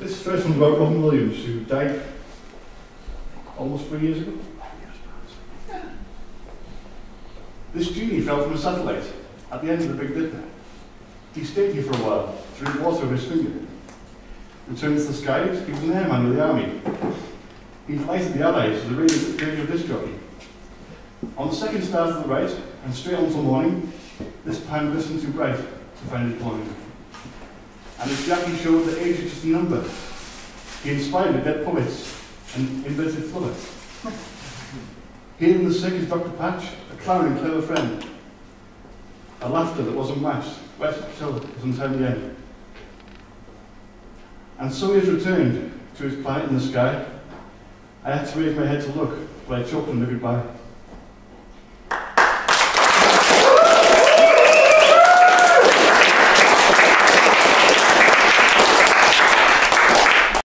This is the first one's about Robin Williams, who died almost three years ago. This genie fell from a satellite at the end of the Big Dipper. He stayed here for a while, drew water with his finger. Returned to the skies, he was an airman with the army. He lighted the Allies as a radio, radio disc jockey. On the second star to the right, and straight on till morning, this pan glistened too bright to find it morning. And his Jackie showed that age is just a number. He inspired the dead poets and invented. Here in the sick is Dr. Patch, a clown and clever friend. A laughter that wasn't matched, wet till his untimely end. And so he has returned to his planet in the sky. I had to raise my head to look, but I choked on the goodbye.